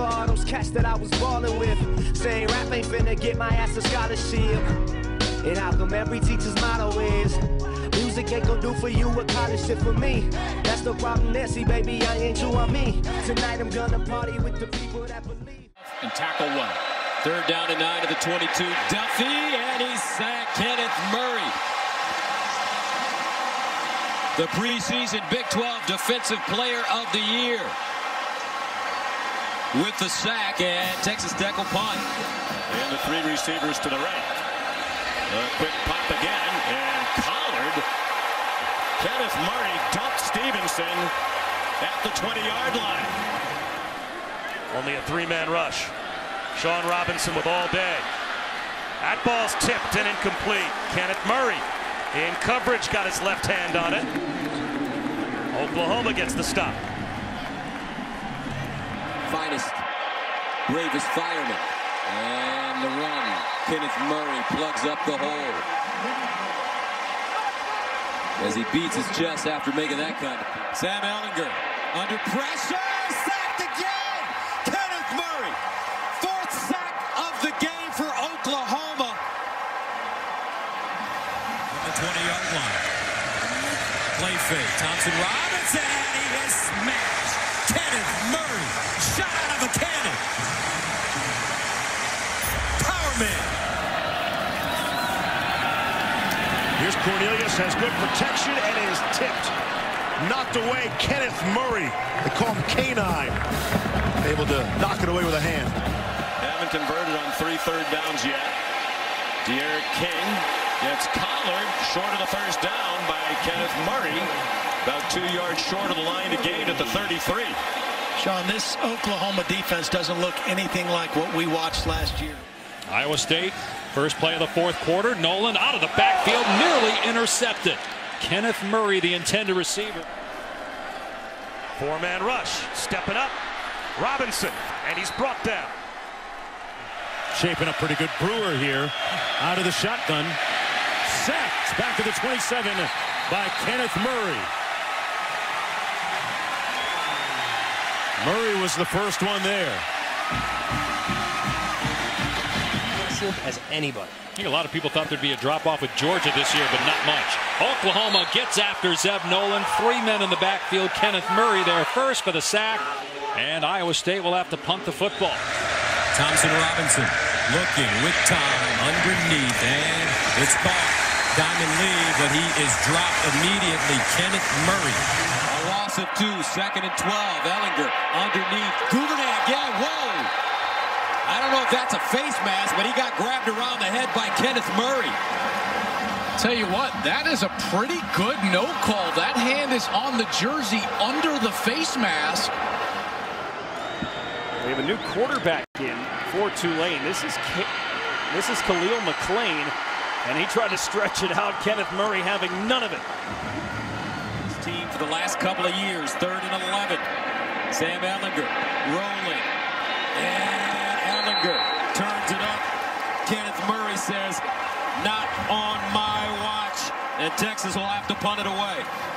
for all those cats that I was ballin' with. Saying rap ain't finna get my ass a scholarship. And how come every teacher's motto is Music ain't gonna do for you what college did for me That's the problem there, baby, I ain't you on me Tonight I'm gonna party with the people that believe And tackle one. Third down and nine to the 22. Duffey, and he's sacked. Kenneth Murray. The preseason Big 12 Defensive Player of the Year. With the sack, and Texas Tech will punt. And the three receivers to the right. A quick pop again, and collared. Kenneth Murray dumped Stevenson at the 20-yard line. Only a three-man rush. Sean Robinson with all day. That ball's tipped and incomplete. Kenneth Murray in coverage, got his left hand on it. Oklahoma gets the stop. Finest, bravest fireman. And the run. Kenneth Murray plugs up the hole. As he beats his chest after making that cut. Sam Ehlinger under pressure. Sacked again. Kenneth Murray. Fourth sack of the game for Oklahoma. The 20-yard line. Play fake. Thompson Robinson, and he is smashed. Here's Cornelius, has good protection and is tipped. Knocked away Kenneth Murray. They call him Canine. Able to knock it away with a hand. Haven't converted on three third downs yet. De'Aaron King gets collared short of the first down by Kenneth Murray. About two yards short of the line to gain at the 33. Sean, this Oklahoma defense doesn't look anything like what we watched last year. Iowa State, first play of the fourth quarter. Noland out of the backfield, nearly intercepted. Kenneth Murray, the intended receiver. Four-man rush, stepping up. Robinson, and he's brought down. Shaping up pretty good. Brewer here out of the shotgun. Sacked back to the 27 by Kenneth Murray. Murray was the first one there. As anybody. I think a lot of people thought there'd be a drop off with Georgia this year, but not much. Oklahoma gets after Zeb Noland. Three men in the backfield. Kenneth Murray there first for the sack. And Iowa State will have to punt the football. Thompson Robinson looking with time underneath, and it's ball. Diamond Lee, but he is dropped immediately. Kenneth Murray. A loss of two, second and 12. Ehlinger underneath. Duvernay again. Whoa. I don't know if that's a face mask, but he got grabbed around the head by Kenneth Murray. Tell you what, that is a pretty good no call. That hand is on the jersey under the face mask. We have a new quarterback in for Tulane. This is this is Khalil McLean, and he tried to stretch it out. Kenneth Murray having none of it. His team for the last couple of years, third and 11. Sam Ehlinger rolling. And Ehlinger turns it up. Says, not on my watch. And Texas will have to punt it away.